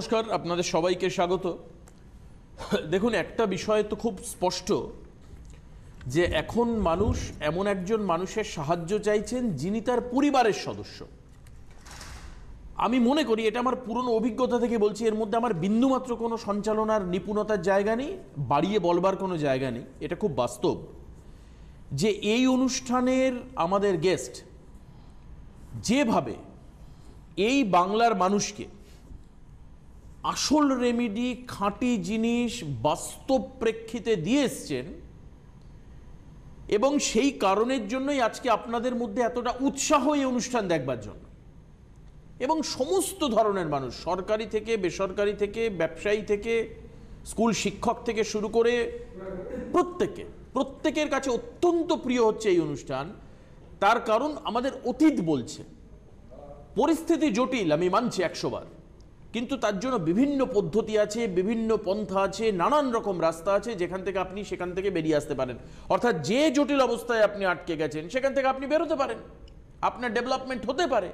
নমস্কার, আপনাদের সবাইকে স্বাগত। দেখুন, একটা বিষয় তো খুব স্পষ্ট যে এখন মানুষ এমন একজন মানুষের সাহায্য চাইছেন যিনি তার পরিবারের সদস্য। আমি মনে করি এটা আমার পুরনো অভিজ্ঞতা থেকে বলছি, এর মধ্যে আমার বিন্দুমাত্র কোনো সঞ্চালনার নিপুণতার জায়গা নেই, বাড়িয়ে বলবার কোনো জায়গা নেই। এটা খুব বাস্তব যে এই অনুষ্ঠানের আমাদের গেস্ট যেভাবে এই বাংলার মানুষকে আসল রেমিডি খাঁটি জিনিস বাস্তব প্রেক্ষিতে দিয়ে এসছেন এবং সেই কারণের জন্যই আজকে আপনাদের মধ্যে এতটা উৎসাহ এই অনুষ্ঠান দেখবার জন্য। এবং সমস্ত ধরনের মানুষ, সরকারি থেকে, বেসরকারি থেকে, ব্যবসায়ী থেকে, স্কুল শিক্ষক থেকে শুরু করে প্রত্যেকে, প্রত্যেকের কাছে অত্যন্ত প্রিয় হচ্ছে এই অনুষ্ঠান। তার কারণ আমাদের অতীত বলছে। পরিস্থিতি জটিল, আমি মানছি একশোবার কিন্তু তার জন্য বিভিন্ন পদ্ধতি আছে, বিভিন্ন পন্থা আছে, নানান রকম রাস্তা আছে যেখান থেকে আপনি সেখান থেকে বেরিয়ে আসতে পারেন। অর্থাৎ যে জটিল অবস্থায় আপনি আটকে গেছেন, সেখান থেকে আপনি বেরোতে পারেন। আপনার ডেভেলপমেন্ট হতে পারে।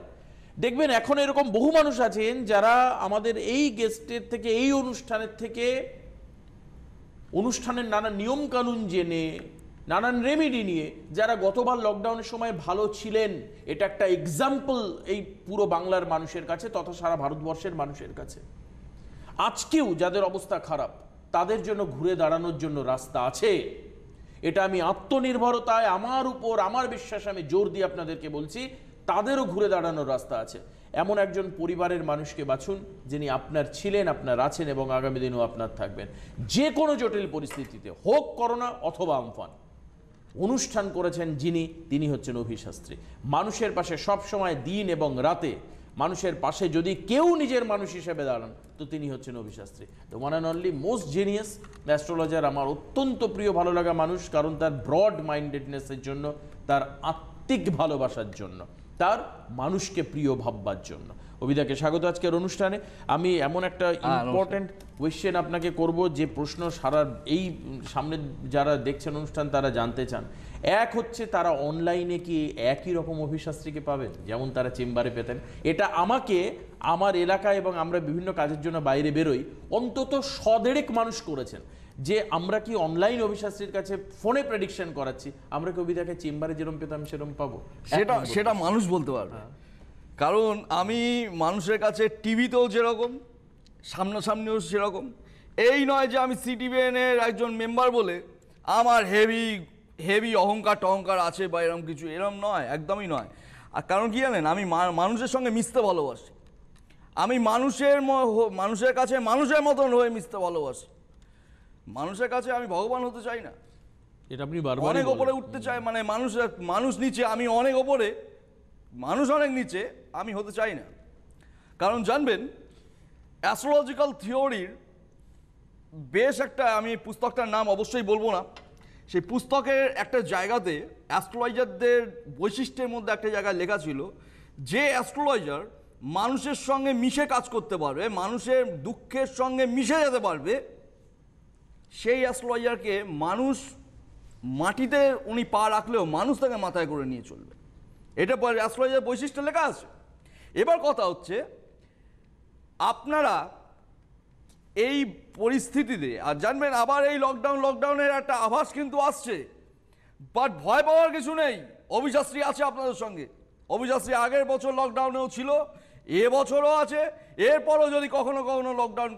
দেখবেন এখন এরকম বহু মানুষ আছেন যারা আমাদের এই গেস্টের থেকে, এই অনুষ্ঠানের থেকে, অনুষ্ঠানের নানা নিয়মকানুন জেনে নানান রেমেডি নিয়ে যারা গতবার লকডাউনের সময় ভালো ছিলেন, এটা একটা এক্সাম্পল এই পুরো বাংলার মানুষের কাছে তথা সারা ভারতবর্ষের মানুষের কাছে। আজকেও যাদের অবস্থা খারাপ, তাদের জন্য ঘুরে দাঁড়ানোর জন্য রাস্তা আছে। এটা আমি আত্মনির্ভরতায়, আমার উপর আমার বিশ্বাস আমি জোর দিয়ে আপনাদেরকে বলছি, তাদেরও ঘুরে দাঁড়ানোর রাস্তা আছে। এমন একজন পরিবারের মানুষকে বাছুন যিনি আপনার ছিলেন, আপনার আছেন এবং আগামী দিনেও আপনার থাকবেন। যে কোনো জটিল পরিস্থিতিতে হোক করোনা অথবা আমফান। অনুষ্ঠান করেছেন যিনি, তিনি হচ্ছেন অভিশাস্ত্রী। মানুষের পাশে সব সময় দিন এবং রাতে মানুষের পাশে যদি কেউ নিজের মানুষ হিসেবে দাঁড়ান, তো তিনি হচ্ছেন অভিশাস্ত্রী। তো one and only most genius astrologer আমার অত্যন্ত প্রিয়, ভালো লাগা মানুষ, কারণ তার ব্রড মাইন্ডেডনেসের জন্য, তার আত্মিক ভালোবাসার জন্য, তার মানুষকে প্রিয় ভাববার জন্য। অভিদাকে স্বাগত আজকের অনুষ্ঠানে। আমি এমন একটা ইম্পর্টেন্ট কোয়েশ্চেন আপনাকে করব যে প্রশ্ন সারা এই সামনে যারা দেখছেন অনুষ্ঠান তারা জানতে চান। এক হচ্ছে তারা অনলাইনে কি একই রকম অভিশাস্ত্রীকে পাবেন? যেমন তারা চেম্বারে পেতেন। এটা আমাকে আমার এলাকায় এবং আমরা বিভিন্ন কাজের জন্য বাইরে বেরোই অন্তত সদেড়েক মানুষ করেছেন। যে আমরা কি অনলাইন অভিশাস্ত্রীর কাছে ফোনে প্রেডিকশন করাচ্ছি? আমরা কি অভিদাকে চেম্বারে যেরকম পেতাম সেরকম পাবো? সেটা সেটা মানুষ বলতে পারবে। কারণ আমি মানুষের কাছে টিভিতেও যেরকম সামনাসামনিও সেরকম। এই নয় যে আমি সিটিভিএনের একজন মেম্বার বলে আমার হেভি হেভি অহংকার টহংকার আছে বা এরকম কিছু এরকম নয় একদমই নয়। আর কারণ কী জানেন আমি মানুষের সঙ্গে মিশতে ভালোবাসি। আমি মানুষের মানুষের কাছে মানুষের মতন হয়ে মিশতে ভালোবাসি। মানুষের কাছে আমি ভগবান হতে চাই না। এটা আপনি অনেক ওপরে উঠতে চাই মানে মানুষ মানুষ নিচে আমি অনেক ওপরে মানুষ অনেক নিচে, আমি হতে চাই না। কারণ জানবেন অ্যাস্ট্রোলজিক্যাল থিওরির বেশ একটা, আমি পুস্তকটার নাম অবশ্যই বলব না। সেই পুস্তকের একটা জায়গাতে অ্যাস্ট্রোলজারদের বৈশিষ্ট্যের মধ্যে একটা জায়গায় লেখা ছিল, যে অ্যাস্ট্রোলজার মানুষের সঙ্গে মিশে কাজ করতে পারবে, মানুষের দুঃখের সঙ্গে মিশে যেতে পারবে, সেই অ্যাস্ট্রোলজারকে মানুষ মাটিতে উনি পা রাখলেও মানুষ তাকে মাথায় করে নিয়ে চলবে। এটা অ্যাস্ট্রোলজার বৈশিষ্ট্য লেখা আছে। এবার কথা হচ্ছে, আপনারা এই পরিস্থিতিতে, আর জানবেন আবার এই লকডাউন লকডাউনের একটা আভাস কিন্তু আসছে বাট ভয় পাওয়ার কিছু নেই, অভিশাস্ত্রী আছে আপনাদের সঙ্গে। অভিশাস্ত্রী আগের বছর লকডাউনেও ছিল, এ বছরও আছে, এরপরও যদি কখনো কখনো লকডাউন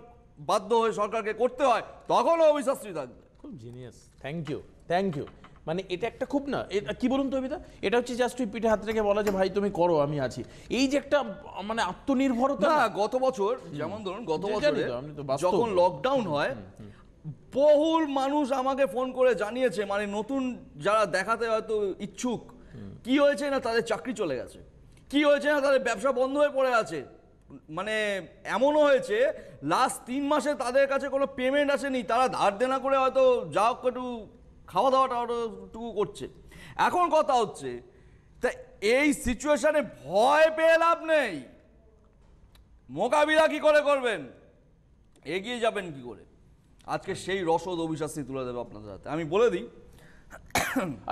বাধ্য হয়ে সরকারকে করতে হয়, তখনও অভিশাস্ত্রী থাকবে। খুব genius thank you thank you মানে এটা একটা খুব না এটা কি বলুন তো অমিতা এটা হচ্ছে জাস্ট তুই পিঠে হাত রেখে বলা যে ভাই তুমি করো আমি আছি। এই যে একটা মানে আত্মনির্ভরতা না গত বছর যেমন ধরুন গত বছরে। যখন লকডাউন হয় বহুল মানুষ আমাকে ফোন করে জানিয়েছে মানে নতুন যারা দেখাতে হয়তো ইচ্ছুক কি হয়েছে না তাদের চাকরি চলে গেছে? কি হয়েছে না তাদের ব্যবসা বন্ধ হয়ে পড়ে আছে? মানে এমনও হয়েছে লাস্ট তিন মাসে তাদের কাছে কোনো পেমেন্ট আসেনি তারা ধার দেনা করে হয়তো যা একটু খাওয়া দাওয়াটা টুকু করছে। এখন কথা হচ্ছে তা এই সিচুয়েশানে ভয় পেয়ে লাভ নেই। মোকাবিলা কি করে করবেন? এগিয়ে যাবেন কি করে? আজকে সেই রসদ অভিশাস্তি তুলে দেবে আপনাদের হাতে। আমি বলে দিই।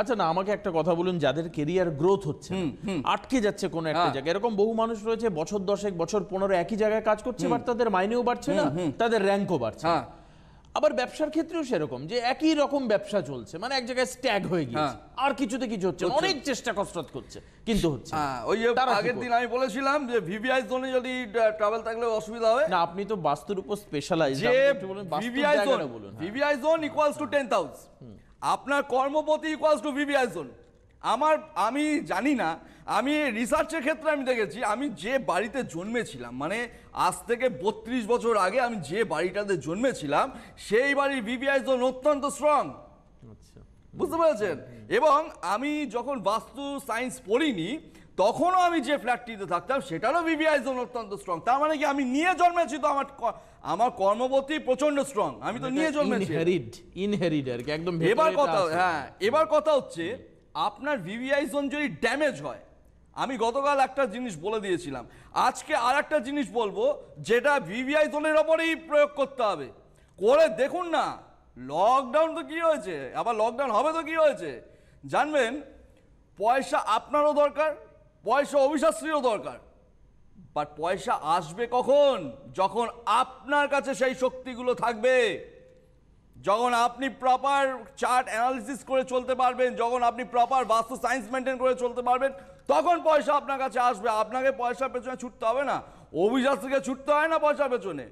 আচ্ছা না আমাকে একটা কথা বলুন যাদের কেরিয়ার গ্রোথ হচ্ছে আটকে যাচ্ছে কোনো একটা হ্যাঁ। জায়গায়। এরকম বহু মানুষ রয়েছে বছর দশেক বছর পনেরো একই জায়গায় কাজ করছে বাট তাদের মাইনেও বাড়ছে না তাদের র্যাঙ্কও বাড়ছে আবার ব্যবসার ক্ষেত্রেও সেরকম যে একই রকম ব্যবসা চলছে মানে এক জায়গায় স্ট্যাগ হয়ে গিয়েছে। আর কিছুতে কিছু হচ্ছে। অনেক চেষ্টা কসরত করছে কিন্তু হচ্ছে হ্যাঁ ওই যে আগের দিন আমি বলেছিলাম যে ভিভিআই জোনে যদি ট্রাভেল থাকলে অসুবিধা হবে না আপনি তো বাস্তুর উপর স্পেশালাইজ যে ভিভিআই জোন বলুন হ্যাঁ। VVI zone equals to ten আপনার কর্মপতি ইকুয়ালস টু ভিভিআই জোন আমার আমি জানি না আমি রিসার্চের ক্ষেত্রে আমি দেখেছি আমি যে বাড়িতে জন্মেছিলাম মানে আজ থেকে বত্রিশ বছর আগে আমি যে বাড়িটাতে জন্মেছিলাম সেই বাড়ির ভিভিআই জোন অত্যন্ত স্ট্রং আচ্ছা। বুঝতে পেরেছেন? এবং আমি যখন বাস্তু সায়েন্স পড়িনি তখনও আমি যে ফ্ল্যাটটিতে থাকতাম সেটারও ভিভিআই জোন অত্যন্ত স্ট্রং তার মানে কি আমি নিয়ে জন্মেছি তো আমার আমার কর্মপতি প্রচণ্ড স্ট্রং আমি তো নিয়ে জন্মেছি। ইনহেরিড ইনহেরিড আর কি একদম এবার কথা হ্যাঁ এবার কথা হচ্ছে আপনার ভিভিআই জোন যদি ড্যামেজ হয়, আমি গতকাল একটা জিনিস বলে দিয়েছিলাম। আজকে আর একটা জিনিস বলব, যেটা ভিভিআই জোনের ওপরেই প্রয়োগ করতে হবে। করে দেখুন না লকডাউন তো কি হয়েছে? আবার লকডাউন হবে তো কি হয়েছে? জানবেন, পয়সা আপনারও দরকার, পয়সা অভিশাস্ত্রীরও দরকার। বাট পয়সা আসবে কখন? যখন আপনার কাছে সেই শক্তিগুলো থাকবে। যখন আপনি প্রপার চার্ট অ্যানালিসিস করে চলতে পারবেন যখন আপনি প্রপার বাস্তু সায়েন্স মেনটেন করে চলতে পারবেন তখন পয়সা আপনার কাছে আসবে। আপনাকে পয়সার পেছনে ছুটতে হবে না। অভিশাস থেকে ছুটতে হয় না পয়সার পেছনে?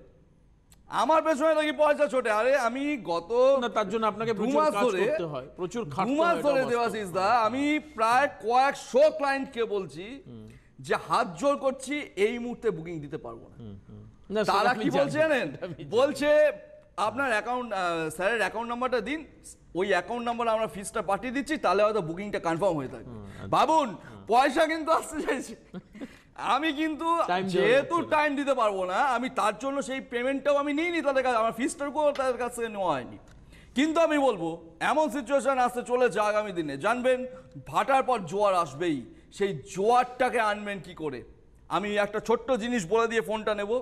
আমার পেছনে নাকি পয়সা ছোটে? আরে আমি গত তার জন্য আপনাকে প্রচুর মাস ধরে হয়। প্রচুর মাস। দেবাশিস দা আমি প্রায় কয়েকশো ক্লায়েন্টকে বলছি যে হাত জোর করছি এই মুহূর্তে বুকিং দিতে পারব না। তারা কি বলছে। জানেন। বলছে আপনার অ্যাকাউন্ট স্যারের অ্যাকাউন্ট নাম্বারটা দিন ওই অ্যাকাউন্ট নাম্বার আমরা ফিসটা পাঠিয়ে দিচ্ছি তাহলে হয়তো বুকিংটা কনফার্ম হয়ে থাকবে আচ্ছা। ভাবুন পয়সা কিন্তু আসতে চাইছে। আমি কিন্তু যেহেতু টাইম দিতে পারব না আমি তার জন্য সেই পেমেন্টটাও আমি নিইনি তাদের কাছে আমার ফিসটাও তাদের কাছ থেকে নেওয়া হয়নি। কিন্তু আমি বলব এমন সিচুয়েশন আসতে চলেছে আগামী দিনে। জানবেন ভাটার পর জোয়ার আসবেই। সেই জোয়ারটাকে আনবেন কি করে? আমি একটা ছোট্ট জিনিস বলে দিয়ে ফোনটা নেব।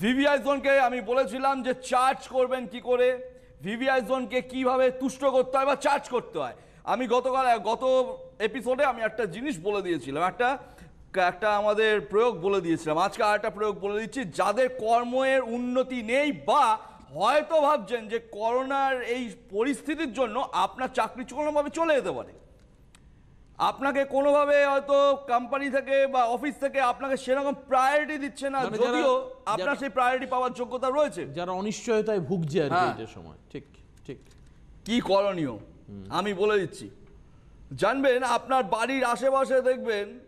ভিভিআই জোনকে আমি বলেছিলাম যে চার্জ করবেন কি করে? ভিভিআই জোনকে কীভাবে তুষ্ট করতে হয় বা চার্জ করতে হয়? আমি গতকাল, গত এপিসোডে আমি একটা জিনিস বলে দিয়েছিলাম, একটা একটা আমাদের প্রয়োগ বলে দিয়েছিলাম। আজকে আর একটা প্রয়োগ বলে দিচ্ছি, যাদের কর্মের উন্নতি নেই বা হয়তো ভাবছেন যে করোনার এই পরিস্থিতির জন্য আপনার চাকরি কোনোভাবে চলে যেতে পারে। আপনাকে কোনোভাবে হয়তো কোম্পানি থেকে বা অফিস থেকে আপনাকে সেরকম প্রায়োরিটি দিচ্ছে না যদিও আপনার সেই প্রায়োরিটি পাওয়ার যোগ্যতা রয়েছে। যারা অনিশ্চয়তায় ভুগছে আর কি হ্যাঁ। সময়। ঠিক ঠিক। কি করণীয়? আমি বলে দিচ্ছি। জানবেন আপনার বাড়ির আশেপাশে দেখবেন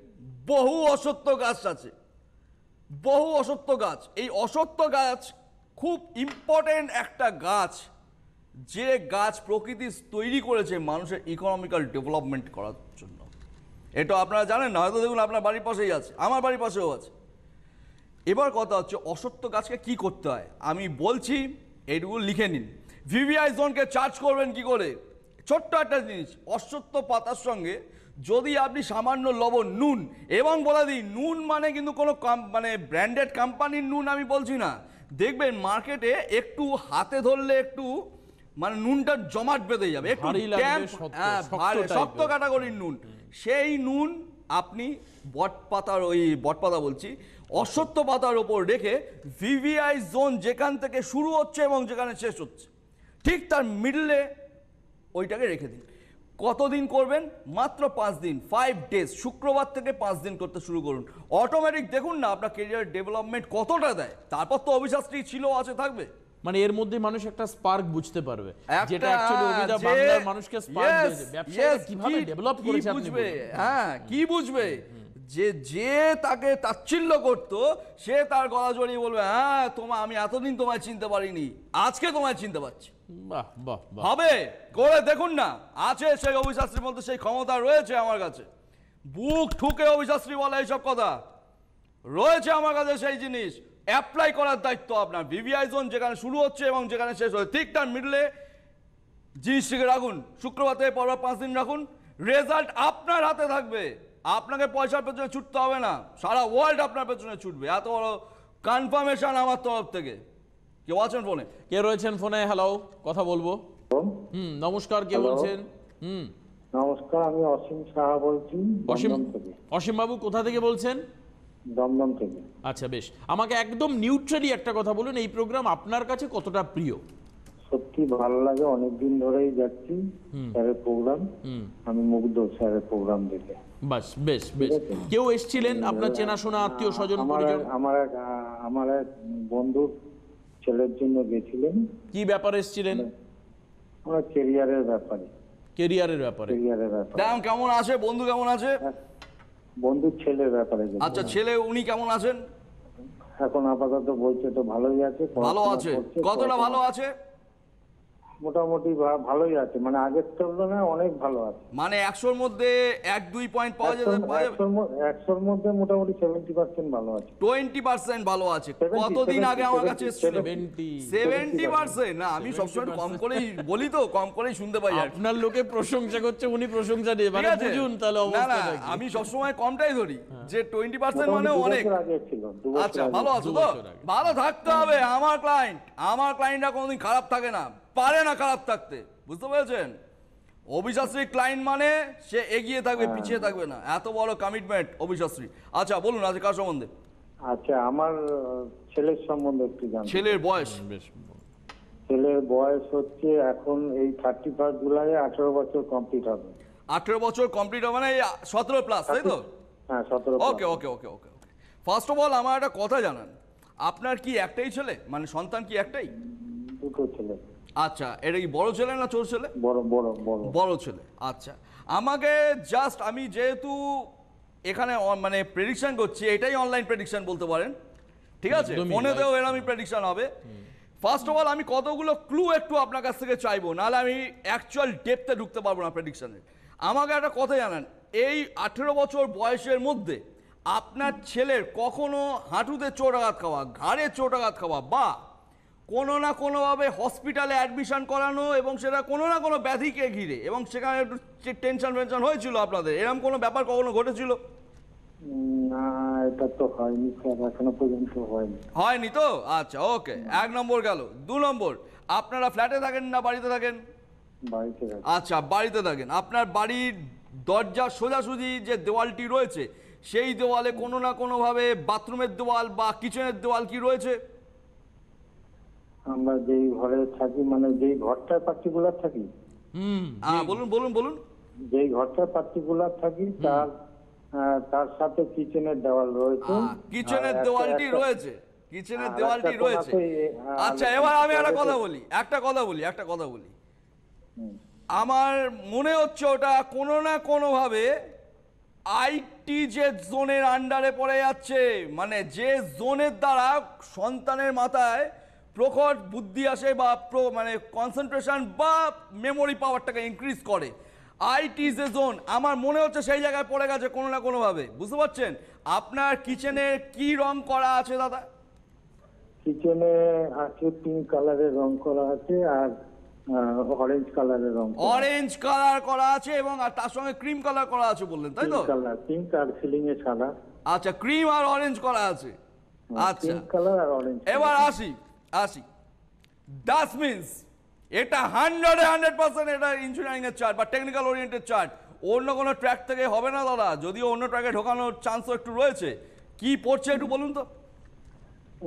বহু অসত্য গাছ আছে। বহু অসত্য গাছ। এই অসত্য গাছ খুব ইম্পর্টেন্ট একটা গাছ। যে গাছ প্রকৃতি তৈরি করেছে মানুষের ইকোনমিক্যাল ডেভেলপমেন্ট করার জন্য। এটা আপনারা জানেন না, হয়তো দেখুন আপনার বাড়ির পাশেই আছে, আমার বাড়ির পাশেও আছে। এবার কথা হচ্ছে, অসত্য গাছকে কি করতে হয়? আমি বলছি, এইটুকু লিখে নিন। ভিভিআই জোনকে চার্জ করবেন কি করে? ছোট্ট একটা জিনিস, অসত্য পাতার সঙ্গে যদি আপনি সামান্য লবণ, নুন, এবং বলে দিই, নুন মানে কিন্তু কোনো মানে ব্র্যান্ডেড কোম্পানির নুন আমি বলছি না। দেখবেন মার্কেটে একটু হাতে ধরলে একটু মানে নুনটা জমাট বেঁধে যাবে। একটু শক্ত, ক্যাটাগরির নুন। সেই নুন আপনি বটপাতার ওই বটপাতা বলছি অশ্বত্থ পাতার ওপর রেখে ভিভিআই জোন যেখান থেকে শুরু হচ্ছে এবং যেখানে শেষ হচ্ছে ঠিক তার মিডলে ওইটাকে রেখে দিন। কতদিন করবেন? মাত্র পাঁচ দিন ফাইভ ডেজ শুক্রবার থেকে পাঁচ দিন করতে শুরু করুন। অটোমেটিক দেখুন না আপনার কেরিয়ার ডেভেলপমেন্ট কতটা দেয় তারপর তো অভিশাস্ত্রী ছিল আছে থাকবে। মানে এর মধ্যে মানুষ একটা স্পার্ক বুঝতে পারবে। যেটা অ্যাকচুয়ালি অভিদা বাংলার মানুষকে স্পার্ক দিয়েছে কীভাবে ডেভেলপ করেছে আপনি হ্যাঁ কি বুঝবে? যে যে তাকে তাচ্ছিল্য করত সে তার গলা জড়িয়ে বলবে হ্যাঁ তোমা আমি এতদিন তোমায় চিনতে পারিনি আজকে তোমায় চিনতে পারছি। বাহ বাহ বাহ। হবে? করে দেখুন না। আছে সেই অভিশাস্ত্রীর মধ্যে সেই ক্ষমতা রয়েছে আমার কাছে। বুক ঠুকে অভিশাস্ত্রী বলে এইসব কথা। রয়েছে আমার কাছে সেই জিনিস। অ্যাপ্লাই করার দায়িত্ব আপনার। ভিভিআই জোন যেখানে শুরু হচ্ছে এবং যেখানে শেষ হচ্ছে ঠিক তার মিডলে জিনিসটিকে রাখুন। শুক্রবার থেকে পরপর পাঁচ দিন রাখুন। রেজাল্ট আপনার হাতে থাকবে। আপনাকে পয়সার পেছনে ছুটতে হবে না। সারা ওয়ার্ল্ড আপনার পেছনে ছুটবে। এত বড় কনফার্মেশন আমার তরফ থেকে। কেউ আছেন ফোনে কে রয়েছেন ফোনে হ্যালো কথা বলব। হুম নমস্কার কে বলছেন? হুম। নমস্কার আমি অসীম সাহা বলছি অসীম অসীম বাবু কোথা থেকে বলছেন? দমদম থেকে। আচ্ছা বেশ। আমাকে একদম নিউট্রালি একটা কথা বলুন এই প্রোগ্রাম আপনার কাছে কতটা প্রিয়? সত্যি ভালো লাগে অনেকদিন ধরেই যাচ্ছি স্যারের প্রোগ্রাম আমি মুগ্ধ স্যারের প্রোগ্রাম দেখে। বাস বেশ বেশ। কেউ এসছিলেন আপনার চেনাশোনা আত্মীয় স্বজন পরিজন? আমার এক আহ, আমার এক বন্ধুর ছেলের জন্য গেছিলেন। কি ব্যাপারে এসছিলেন? আমার কেরিয়ারের ব্যাপারে। কেরিয়ারের ব্যাপারে। কেরিয়ারের ব্যাপারে। দাম কেমন আছে? বন্ধু কেমন আছে? বন্ধুর ছেলের ব্যাপারে আচ্ছা ছেলে উনি কেমন আছেন? এখন আপাতত বলছে তো ভালোই আছে ভালো আছে। কতটা ভালো আছে? মোটামুটি ভালোই আছে। মানে আগের তুলনায় অনেক ভালো আছে। মানে একশোর মধ্যে এক দুই পয়েন্ট পাওয়া যাবে একশোর- মধ্যে মোটামুটি সেভেন্টি পার্সেন্ট ভালো আছে। টোয়েন্টি পার্সেন্ট ভালো আছে। কতদিন আগে আমার কাছে এসেছিল? 70 সেভেন্টি পার্সেন্ট না আমি সবসময় কম করেই বলি তো কম করেই শুনতে পাই আর আপনার লোকে প্রশংসা করছে উনি প্রশংসা দিয়ে মানে বুঝুন তাহলে অবস্থা আমি সবসময় কমটাই ধরি। যে টোয়েন্টি পার্সেন্ট মানে অনেক। আচ্ছা ভালো আছো তো? ভালো থাকতে হবে আমার ক্লায়েন্ট আমার ক্লায়েন্টরা কোনোদিন খারাপ থাকে না। পারে না খারাপ থাকতে। বুঝতে পেরেছেন? অভিশাস্ত্রী ক্লায়েন্ট মানে সে এগিয়ে থাকবে হ্যাঁ। পিছিয়ে থাকবে না। এত বড় কমিটমেন্ট অভিশাস্ত্রী। আচ্ছা বলুন আজ কার সম্বন্ধে। আচ্ছা আমার ছেলের সম্বন্ধে একটু জানতে ছেলের বয়স? বেশ ছেলের বয়স হচ্ছে এখন এই থার্টি ফার্স্ট জুলাই আঠারো বছর কমপ্লিট হবে। আঠেরো বছর কমপ্লিট হবে মানে সতেরো প্লাস তাই তো? হ্যাঁ সতেরো okay okay okay okay okay first of all আমার একটা কথা জানান। আপনার কি একটাই ছেলে? মানে সন্তান কি একটাই? দুটো ছেলে। আচ্ছা এটা কি বড় ছেলে না ছোট ছেলে? বড় বড় বড়। বড় ছেলে আচ্ছা। আমাকে জাস্ট আমি যেহেতু এখানে মানে প্রেডিকশন করছি এটাই অনলাইন প্রেডিকশন বলতে পারেন। ঠিক আছে? ফোনেতেও এরকমই প্রেডিকশন হবে। ফার্স্ট অফ অল আমি কতগুলো ক্লু একটু আপনার কাছ থেকে চাইব নাহলে আমি অ্যাকচুয়াল ডেপতে ঢুকতে পারব না প্রেডিকশনে আমাকে একটা কথা জানান এই আঠেরো বছর বয়সের মধ্যে আপনার ছেলের কখনো হাঁটুতে চোট আঘাত খাওয়া ঘাড়ে চোট আঘাত খাওয়া বা কোনো না কোনোভাবে হসপিটালে অ্যাডমিশন করানো এবং সেটা কোনো না কোনো ব্যাধিকে ঘিরে এবং সেখানে একটু টেনশন ফেনশন হয়েছিল আপনাদের? এরকম কোনো ব্যাপার কখনো ঘটেছিল? না এটা তো হয়নি স্যার এখনও পর্যন্ত হয়নি। হয়নি তো? আচ্ছা ওকে এক নম্বর গেল। দু নম্বর আপনারা ফ্ল্যাটে থাকেন না বাড়িতে থাকেন? বাড়িতে। আচ্ছা বাড়িতে থাকেন। আপনার বাড়ির দরজা সোজাসুজি যে দেওয়ালটি রয়েছে সেই দেওয়ালে কোনো না কোনোভাবে বাথরুমের দেওয়াল বা কিচেনের দেওয়াল কি রয়েছে? আমরা যেই ঘরে থাকি মানে যেই ঘরটায় পার্টিকুলার থাকি বলুন বলুন বলুন। যেই ঘরটায় পার্টিকুলার থাকি তার তার সাথে কিচেনের দেওয়াল রয়েছে। কিচেনের একটা- দেওয়ালটি রয়েছে। কিচেনের দেওয়ালটি রয়েছে। আচ্ছা এবার আমি একটা কথা বলি একটা কথা বলি একটা কথা বলি। আমার মনে হচ্ছে ওটা কোনো না কোনোভাবে আইটি যে জোনের আন্ডারে পড়ে যাচ্ছে মানে যে জোনের দ্বারা সন্তানের মাথায় প্রখর বুদ্ধি আসে বা প্র- মানে কনসেন্ট্রেশন বা মেমোরি পাওয়ারটাকে ইনক্রিজ করে। আইটি যে জোন আমার মনে হচ্ছে সেই জায়গায় পড়ে গেছে কোনো না কোনোভাবে। বুঝতে পারছেন? আপনার কিচেনে কি রং করা আছে দাদা? কিচেনে আছে পিঙ্ক কালারের রং করা আছে আর অরেঞ্জ কালারের রং অরেঞ্জ কালার করা আছে এবং আর তার সঙ্গে ক্রিম কালার করা আছে বললেন তাই তো? কালার পিঙ্ক আর সিলিং এ সাদা। আচ্ছা ক্রিম আর অরেঞ্জ করা আছে। আচ্ছা। কালার আর অরেঞ্জ এবার আসি। আসি। দাস মিন্স এটা হান্ড্রেড হান্ড্রেড পার্সেন্ট এটা ইঞ্জিনিয়ারিং এর চার্ট বা টেকনিক্যাল ওরিয়েন্টেড চার্ট অন্য কোনো ট্র্যাক থেকে হবে না দাদা যদিও অন্য ট্র্যাকে ঢোকানোর চান্সও একটু রয়েছে। কি পড়ছে একটু বলুন তো?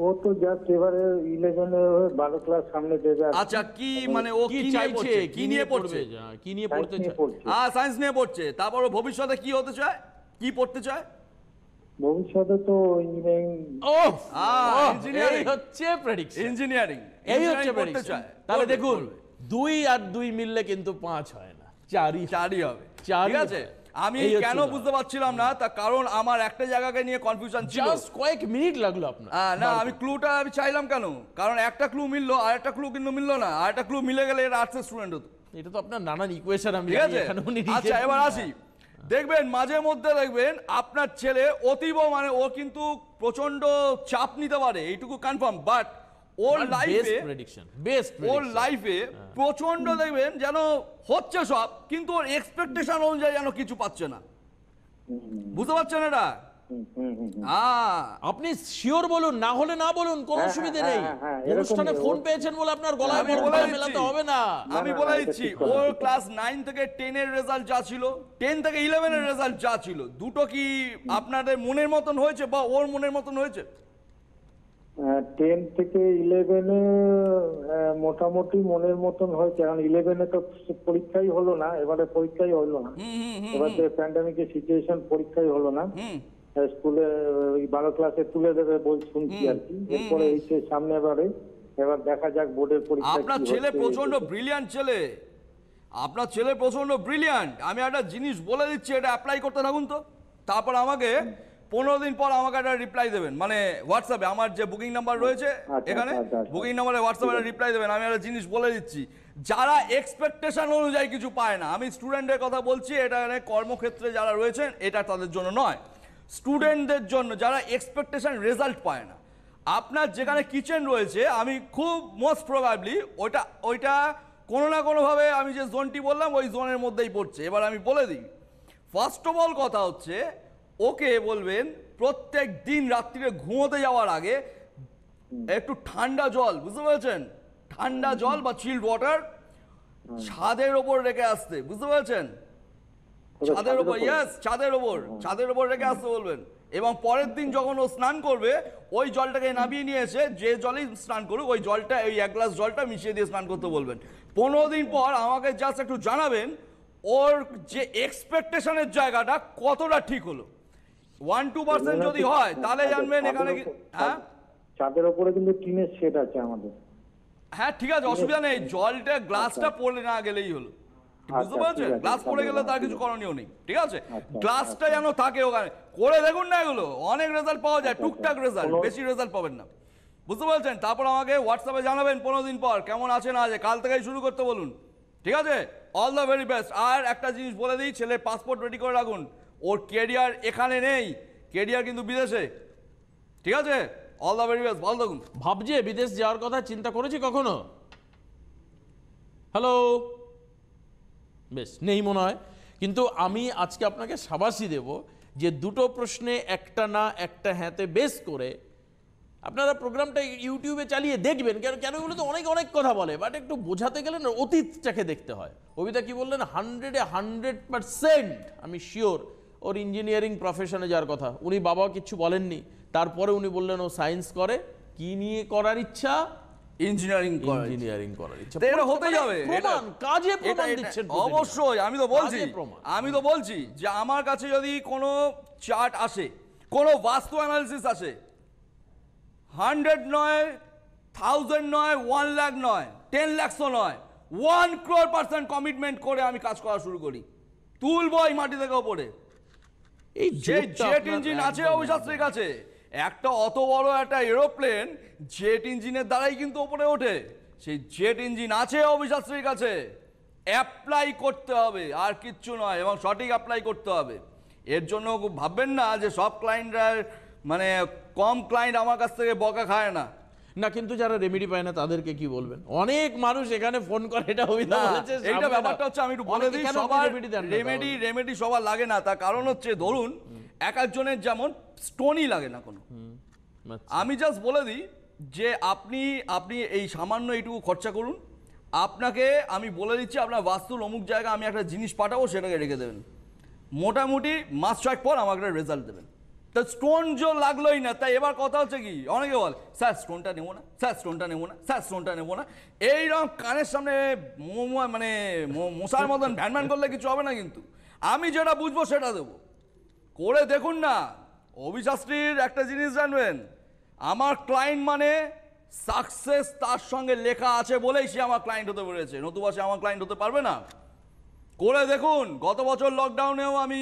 ও তো জাস্ট এবারে ইলেভেনে বারো ক্লাস সামনে দেবে আচ্ছা কি মানে ও কি চাইছে কি নিয়ে পড়ছে? কি নিয়ে পড়তে চায়? পড়ছে। হ্যাঁ সায়েন্স নিয়ে পড়ছে। তারপর ও ভবিষ্যতে কি হতে চায়? কি পড়তে চায়? ভবিষ্যতে তো ইঞ্জিনিয়ারিং ও হচ্ছে প্রেডিকশন ইঞ্জিনিয়ারিং এই হচ্ছে তাহলে দেখুন দুই আর দুই মিললে কিন্তু পাঁচ হয় না। চারই চারই হবে। ঠিক আছে? আমি কেন বুঝতে পারছিলাম না? তার কারণ আমার একটা জায়গাকে নিয়ে কনফিউশন ছিল। জাস্ট কয়েক মিনিট লাগল আপনার। না আমি ক্লুটা আমি চাইলাম কেন? কারণ একটা ক্লু মিললো আর একটা ক্লু কিন্তু মিললো না। আর একটা ক্লু মিলে গেলে এটা আর্টসের স্টুডেন্ট হতো। এটা তো আপনার নানান ইকুয়েশন আমি ঠিক আছে? আচ্ছা এবার আসি। দেখবেন মাঝে মধ্যে দেখবেন আপনার ছেলে অতীব মানে ও কিন্তু প্রচণ্ড চাপ নিতে পারে এইটুকু কনফার্ম বাট ওর লাইফে প্রেডিকশন বেস্ট ওর লাইফে প্রচণ্ড দেখবেন যেন হচ্ছে সব কিন্তু ওর এক্সপেকটেশন অনুযায়ী যেন কিছু পাচ্ছে না। বুঝতে পারছেন এটা? আপনি শিওর বলুন না হলে না বলুন কোনো হ্যাঁ, অসুবিধে হ্যাঁ, নেই। হ্যাঁ, অনুষ্ঠানে ফোন পেয়েছেন বলে আপনার গলায়। মেলাতে হবে না। আমি বলে দিচ্ছি ওর ক্লাস নাইন থেকে টেনের রেজাল্ট যা ছিল টেন থেকে ইলেভেনের রেজাল্ট যা ছিল দুটো কি আপনাদের মনের মতন হয়েছে বা ওর মনের মতন হয়েছে? টেন থেকে ইলেভেনে মোটামুটি মনের মতন হয়েছে কারণ ইলেভেনে তো পরীক্ষাই হলো না এবারে পরীক্ষাই হলো না। হুম হুম হুম প্যান্ডামিকের সিচুয়েশন পরীক্ষাই হলো না। হুম। স্কুলে ওই বারো ক্লাসে তুলে দেবে বল শুনছি আর কি। এরপরে এইচে সামনে এবারে এবার দেখা যাক বোর্ডের পরীক্ষা আপনার ছেলে প্রচণ্ড ব্রিলিয়ান্ট ছেলে। আপনার ছেলে প্রচণ্ড ব্রিলিয়ান্ট আমি একটা জিনিস বলে দিচ্ছি এটা অ্যাপ্লাই করতে থাকুন তো। তারপর আমাকে পনেরো দিন পর আমাকে একটা রিপ্লাই দেবেন। মানে হোয়াটসঅ্যাপে আমার যে বুকিং নাম্বার রয়েছে আচ্ছা, এখানে আচ্ছা, আচ্ছা। বুকিং নাম্বারে হোয়াটসঅ্যাপে একটা রিপ্লাই দেবেন। আমি একটা জিনিস বলে দিচ্ছি যারা এক্সপেকটেশন অনুযায়ী কিছু পায় না আমি স্টুডেন্টের কথা বলছি এটা এখানে কর্মক্ষেত্রে যারা রয়েছেন এটা তাদের জন্য নয়। স্টুডেন্টদের জন্য যারা এক্সপেকটেশন রেজাল্ট পায় না। আপনার যেখানে কিচেন রয়েছে, আমি খুব মোস্ট প্রবাবলি ওইটা ওইটা কোনো না কোনোভাবে আমি যে জোনটি বললাম, ওই জোনের মধ্যেই পড়ছে। এবার আমি বলে দিই। ফার্স্ট অফ অল কথা হচ্ছে, ওকে বলবেন, প্রত্যেক দিন রাত্রিরে ঘুমোতে যাওয়ার আগে একটু ঠান্ডা জল, বুঝতে পেরেছেন? ঠান্ডা জল বা চিল্ড ওয়াটার ছাদের ওপর রেখে আসতে, বুঝতে পেরেছেন? ছাদের ওপর? ইয়েস ছাদের ওপর ছাদের ওপর রেখে আসতে বলবেন। এবং পরের দিন যখন ও স্নান করবে ওই জলটাকে নামিয়ে নিয়ে এসে যে জলেই স্নান করুক ওই জলটা ওই এক গ্লাস জলটা মিশিয়ে দিয়ে স্নান করতে বলবেন। পনেরো দিন পর আমাকে জাস্ট একটু জানাবেন ওর যে এক্সপেকটেশনের জায়গাটা কতটা ঠিক হলো। ওয়ান টু পার্সেন্ট যদি হয় তাহলে জানবেন এখানে হ্যাঁ? ছাদের ওপরে কিন্তু টিনের শেড আছে আমাদের। হ্যাঁ ঠিক আছে অসুবিধা নেই জলটা গ্লাসটা পড়লে না গেলেই হলো। বুঝতে আচ্ছা, পারছেন? গ্লাস পড়ে গেলে তার কিছু করণীয় নেই ঠিক আছে? গ্লাসটা যেন থাকে ওখানে। করে দেখুন না এগুলো অনেক রেজাল্ট পাওয়া যায় টুকটাক রেজাল্ট বেশি রেজাল্ট পাবেন না। বুঝতে পারছেন? তারপর আমাকে হোয়াটসঅ্যাপে জানাবেন পনেরো দিন পর কেমন আছে না আছে কাল থেকেই শুরু করতে বলুন ঠিক আছে? অল দ্য ভেরি বেস্ট আর একটা জিনিস বলে দিই ছেলের পাসপোর্ট রেডি করে রাখুন। ওর কেরিয়ার এখানে নেই কেরিয়ার কিন্তু বিদেশে ঠিক আছে? অল দ্য ভেরি বেস্ট ভালো থাকুন। ভাবছে বিদেশ যাওয়ার কথা চিন্তা করেছি কখনো? হ্যালো বেশ, নেই মনে হয়। কিন্তু আমি আজকে আপনাকে সাবাসি দেব যে দুটো প্রশ্নে একটা না, একটা হ্যাঁতে বেস করে আপনারা প্রোগ্রামটা ইউটিউবে চালিয়ে দেখবেন, কেন কেন এগুলো তো অনেক অনেক কথা বলে বাট একটু বোঝাতে গেলে না অতীতটাকে দেখতে হয়। কবিতা কি বললেন? হান্ড্রেডে হান্ড্রেড পারসেন্ট আমি শিওর ওর ইঞ্জিনিয়ারিং প্রফেশনে যাওয়ার কথা। উনি বাবা কিছু বলেননি। তারপরে উনি বললেন, ও সায়েন্স করে, কি নিয়ে করার ইচ্ছা? ইঞ্জিনিয়ারিং ইঞ্জিনিয়ারিং করার ইচ্ছা। এটা হতেই যাবে প্রমাণ কাজে প্রমাণ দিচ্ছেন অবশ্যই আমি তো বলছি আমি তো বলছি যে আমার কাছে যদি কোনো চার্ট আসে কোনো বাস্তু অ্যানালিসিস আসে হান্ড্রেড নয় থাউজেন্ড নয় ওয়ান লাখ নয় টেন লাখসও নয় ওয়ান ক্রোর পার্সেন্ট কমিটমেন্ট করে আমি কাজ করা শুরু করি। তুলবো এই মাটি থেকে ওপরে। এই জেট ইঞ্জিন আছে অবিশ্বাস্ত্রীর কাছে। একটা অত বড় একটা এরোপ্লেন জেট ইঞ্জিনের দ্বারাই কিন্তু ওপরে ওঠে। সেই জেট ইঞ্জিন আছে অভিশাস্ত্রীর কাছে। অ্যাপ্লাই করতে হবে, আর কিচ্ছু নয়, এবং সঠিক অ্যাপ্লাই করতে হবে। এর জন্য ভাববেন না যে সব ক্লায়েন্টরা মানে কম ক্লায়েন্ট আমার কাছ থেকে বকা খায় না। না কিন্তু যারা রেমেডি পায় না তাদেরকে কি বলবেন? অনেক মানুষ এখানে ফোন করে এটা অভিনয় না, এইটা ব্যাপারটা হচ্ছে আমি একটু বলে দিই সবার রেমেডি রেমেডি সবার লাগে না তার কারণ হচ্ছে ধরুন এক একজনের যেমন স্টোনই লাগে না কোনো। আচ্ছা। আমি জাস্ট বলে দিই যে আপনি আপনি এই সামান্য এইটুকু খরচা করুন আপনাকে আমি বলে দিচ্ছি আপনার বাস্তুর অমুক জায়গায় আমি একটা জিনিস পাঠাবো সেটাকে রেখে দেবেন। মোটামুটি মাস ছয়েক পর আমাকে একটা রেজাল্ট দেবেন। তো স্টোন জোর লাগলোই না, তাই এবার কথা হচ্ছে কি? অনেকে বল, স্যার স্টোনটা নেব না, স্যার স্টোনটা নেব না, স্যার স্টোনটা নেব না। এইরকম কানের সামনে মানে মশার মতন ভ্যান ভ্যান করলে কিছু হবে না কিন্তু। আমি যেটা বুঝব সেটা দেবো। করে দেখুন না অভিশাস্ত্রীর একটা জিনিস জানবেন। আমার ক্লায়েন্ট মানে সাকসেস তার সঙ্গে লেখা আছে বলেই সে আমার ক্লায়েন্ট হতে পেরেছে। নতুবা সে আমার ক্লায়েন্ট হতে পারবে না। করে দেখুন, গত বছর লকডাউনেও আমি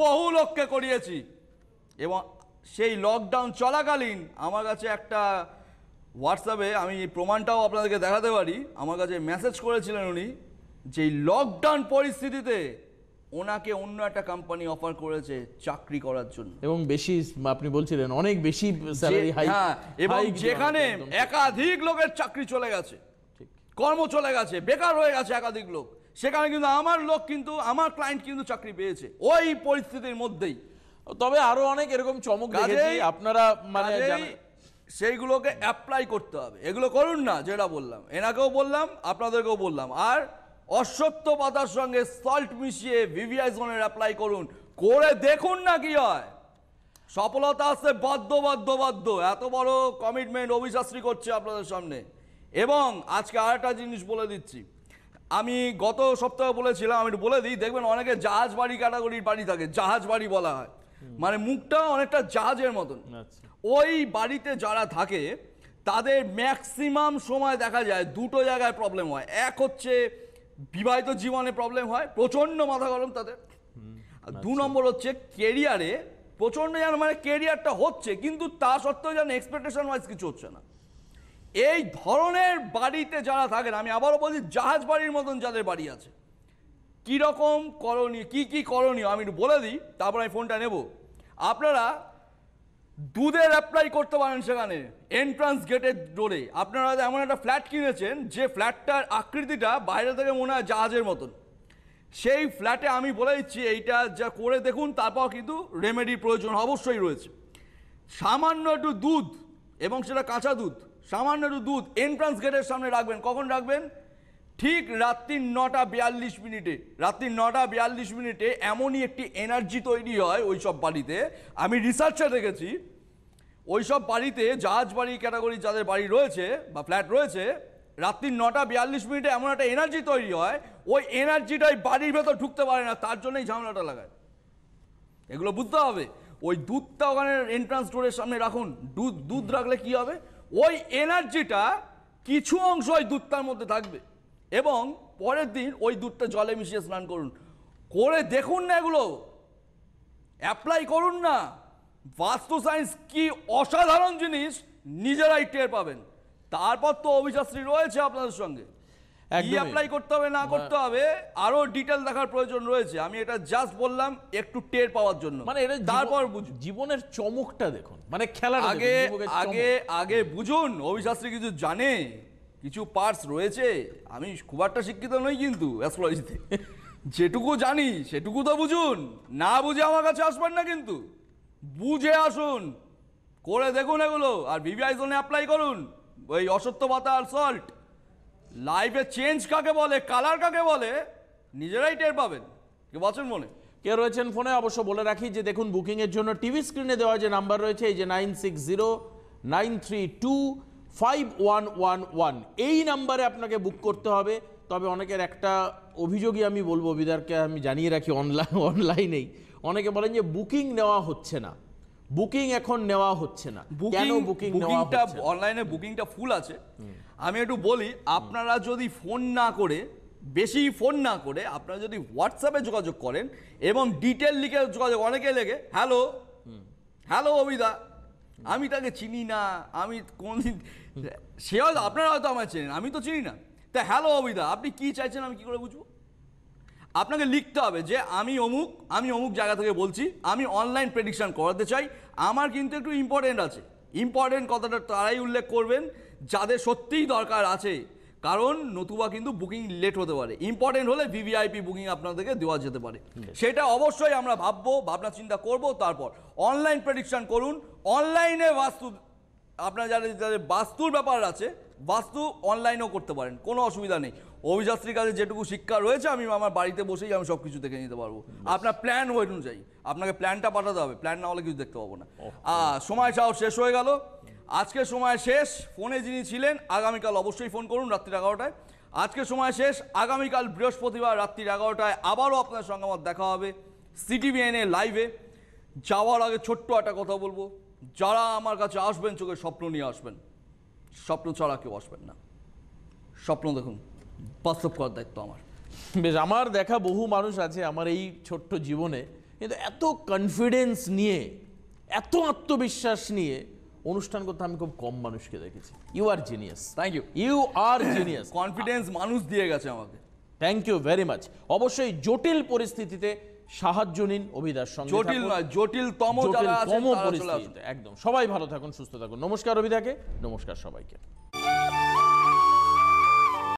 বহু লোককে করিয়েছি। এবং সেই লকডাউন চলাকালীন আমার কাছে একটা হোয়াটসঅ্যাপে আমি প্রমাণটাও আপনাদেরকে দেখাতে পারি। আমার কাছে মেসেজ করেছিলেন উনি যে লকডাউন পরিস্থিতিতে ওনাকে অন্য একটা কোম্পানি অফার করেছে চাকরি করার জন্য। এবং বেশি আপনি বলছিলেন অনেক বেশি স্যালারি হাই হ্যাঁ এবং যেখানে একাধিক লোকের চাকরি চলে গেছে কর্ম চলে গেছে বেকার হয়ে গেছে একাধিক লোক। সেখানে কিন্তু আমার লোক কিন্তু আমার ক্লায়েন্ট কিন্তু চাকরি পেয়েছে। ওই পরিস্থিতির মধ্যেই। তবে আরও অনেক এরকম চমক দেখেছি আপনারা মানে সেইগুলোকে অ্যাপ্লাই করতে হবে। এগুলো করুন না যেটা বললাম। এনাকেও বললাম আপনাদেরকেও বললাম। আর অশ্বত্থ পাতার সঙ্গে সল্ট মিশিয়ে ভিভিআই জোনের অ্যাপ্লাই করুন। করে দেখুন না কি হয়। সফলতা আসছে বাধ্য বাধ্য বাধ্য। এত বড় কমিটমেন্ট অভিশাস্ত্রী করছে আপনাদের সামনে। এবং আজকে আরেকটা জিনিস বলে দিচ্ছি। আমি গত সপ্তাহে বলেছিলাম আমি বলে দিই দেখবেন অনেকে জাহাজ বাড়ি ক্যাটাগরির বাড়ি থাকে জাহাজ বাড়ি বলা হয়। মানে মুখটা অনেকটা জাহাজের মতন। আচ্ছা। ওই বাড়িতে যারা থাকে তাদের ম্যাক্সিমাম সময় দেখা যায় দুটো জায়গায় প্রবলেম হয়। এক হচ্ছে বিবাহিত জীবনে প্রবলেম হয় প্রচণ্ড মাথা গরম তাদের। দু নম্বর হচ্ছে কেরিয়ারে প্রচণ্ড যেন মানে কেরিয়ারটা হচ্ছে কিন্তু তা সত্ত্বেও যেন এক্সপেকটেশন ওয়াইজ কিছু হচ্ছে না। এই ধরনের বাড়িতে যারা থাকেন আমি আবারও বলছি জাহাজ বাড়ির মতন যাদের বাড়ি আছে কীরকম করণীয়, কি কি করণীয়? আমি বলে দিই, তারপর আমি ফোনটা নেব। আপনারা দুধের অ্যাপ্লাই করতে পারেন সেখানে এন্ট্রান্স গেটের ডোরে আপনারা এমন একটা ফ্ল্যাট কিনেছেন, যে ফ্ল্যাটটার আকৃতিটা বাইরে থেকে মনে হয় জাহাজের মতন। সেই ফ্ল্যাটে আমি বলে দিচ্ছি, এইটা যা করে দেখুন, তারপর কিন্তু রেমেডির প্রয়োজন অবশ্যই রয়েছে। সামান্য একটু দুধ, এবং সেটা কাঁচা দুধ, সামান্য একটু দুধ এন্ট্রান্স গেটের সামনে রাখবেন। কখন রাখবেন? ঠিক রাত্রির নটা বিয়াল্লিশ মিনিটে রাত্রির নটা বিয়াল্লিশ মিনিটে এমনই একটি এনার্জি তৈরি হয় ওই সব বাড়িতে। আমি রিসার্চে দেখেছি ওই সব বাড়িতে জাহাজ বাড়ি ক্যাটাগরি যাদের বাড়ি রয়েছে বা ফ্ল্যাট রয়েছে রাত্রির নটা বিয়াল্লিশ মিনিটে এমন একটা এনার্জি তৈরি হয়, ওই এনার্জিটাই বাড়ির ভেতর ঢুকতে পারে না, তার জন্যই ঝামেলাটা লাগায়। এগুলো বুঝতে হবে, ওই দুধটা ওখানে এন্ট্রান্স ডোরের সামনে রাখুন, দুধ দুধ রাখলে কি হবে? ওই এনার্জিটা কিছু অংশ ওই দুধটার মধ্যে থাকবে। এবং পরের দিন ওই দুধটা জলে মিশিয়ে স্নান করুন। করে দেখুন না এগুলো। অ্যাপ্লাই করুন না। বাস্তু সায়েন্স কি অসাধারণ জিনিস নিজেরাই টের পাবেন। তারপর তো অভিশাস্ত্রী রয়েছে আপনাদের সঙ্গে। কি অ্যাপ্লাই করতে হবে না করতে হবে আরও ডিটেল দেখার প্রয়োজন রয়েছে। আমি এটা জাস্ট বললাম একটু টের পাওয়ার জন্য। মানে এটা তারপর বুঝুন। জীবনের চমকটা দেখুন। মানে খেলাটা আগে। আগে আগে বুঝুন অভিশাস্ত্রী কিছু জানে? কিছু পার্টস রয়েছে। আমি খুব একটা শিক্ষিত নই কিন্তু অ্যাস্ট্রোলজিতে যেটুকু জানি, সেটুকু তো বুঝুন। না বুঝে আমার কাছে আসবেন না কিন্তু। বুঝে আসুন। করে দেখুন এগুলো আর ভিভিআই জোনে অ্যাপ্লাই করুন। ওই অসত্য পাতা আর সল্ট লাইফে চেঞ্জ কাকে বলে কালার কাকে বলে, নিজেরাই টের পাবেন। কি বলছেন মনে? কে রয়েছেন ফোনে? অবশ্য বলে রাখি যে দেখুন বুকিংয়ের জন্য টিভি স্ক্রিনে দেওয়া যে নাম্বার রয়েছে, এই যে nine six zero nine three two five one one one. এই নাম্বারে আপনাকে বুক করতে হবে। তবে অনেকের একটা অভিযোগই আমি বলব বিদারকে আমি জানিয়ে রাখি অনলাইন অনলাইনেই অনেকে বলেন যে বুকিং নেওয়া হচ্ছে না। বুকিং এখন নেওয়া হচ্ছে না। কেন বুকিং নেওয়া বুকিংটা অনলাইনে বুকিংটা ফুল আছে। আমি একটু বলি আপনারা যদি ফোন না করে বেশি ফোন না করে আপনারা যদি হোয়াটসঅ্যাপে যোগাযোগ করেন এবং ডিটেল লিখে যোগাযোগ অনেকে লেগে হ্যালো হ্যালো অবিদা আমি তাকে চিনি না, আমি কোনদিন সে হয়তো আপনারা হয়তো আমার চেনেন, আমি তো চিনি না। তা হ্যালো অবিদা, আপনি কি চাইছেন আমি কি করে বুঝব? আপনাকে লিখতে হবে যে আমি অমুক আমি অমুক জায়গা থেকে বলছি, আমি অনলাইন প্রেডিকশান করাতে চাই, আমার কিন্তু একটু ইম্পর্টেন্ট আছে। ইম্পর্টেন্ট কথাটা তারাই উল্লেখ করবেন, যাদের সত্যিই দরকার আছে। কারণ নতুবা কিন্তু বুকিং লেট হতে পারে। ইম্পর্টেন্ট হলে ভিভিআইপি বুকিং আপনাদেরকে দেওয়া যেতে পারে। সেটা অবশ্যই আমরা ভাববো ভাবনা চিন্তা করব তারপর অনলাইন প্রেডিকশন করুন। অনলাইনে বাস্তু আপনার যাদের যাদের বাস্তুর ব্যাপার আছে বাস্তু অনলাইনেও করতে পারেন কোনো অসুবিধা নেই। অভিযাত্রীর কাছে যেটুকু শিক্ষা রয়েছে আমি আমার বাড়িতে বসেই আমি সব কিছু দেখে নিতে পারব। আপনার প্ল্যান ওই অনুযায়ী আপনাকে প্ল্যানটা পাঠাতে হবে প্ল্যান না হলে কিছু দেখতে পাবো না। আর সময়টাও শেষ হয়ে গেল। আজকের সময় শেষ। ফোনে যিনি ছিলেন, আগামীকাল অবশ্যই ফোন করুন রাত্রি এগারোটায়। আজকের সময় শেষ। আগামীকাল বৃহস্পতিবার রাত্রি এগারোটায় আবারও আপনার সঙ্গে আমার দেখা হবে সিটিভিএনএ লাইভে যাওয়ার আগে ছোট্ট একটা কথা বলব। যারা আমার কাছে আসবেন, চোখে স্বপ্ন নিয়ে আসবেন, স্বপ্ন ছাড়া কেউ আসবেন না। স্বপ্ন দেখুন, বাস্তব করার দায়িত্ব আমার। বেশ, আমার দেখা বহু মানুষ আছে আমার এই ছোট্ট জীবনে। কিন্তু এত কনফিডেন্স নিয়ে, এত আত্মবিশ্বাস নিয়ে অনুষ্ঠান করতে আমি খুব কম মানুষকে দেখেছি। You are genius thank you you are genius confidence মানুষ দিয়ে গেছে আমাকে। থ্যাংক ইউ ভেরি মাচ অবশ্যই জটিল পরিস্থিতিতে সাহায্য নিন অভিদার সঙ্গে জটিল নয় নয় জটিলতম যারা আছেন একদম। সবাই ভালো থাকুন সুস্থ থাকুন। নমস্কার অভিদাকে নমস্কার সবাইকে।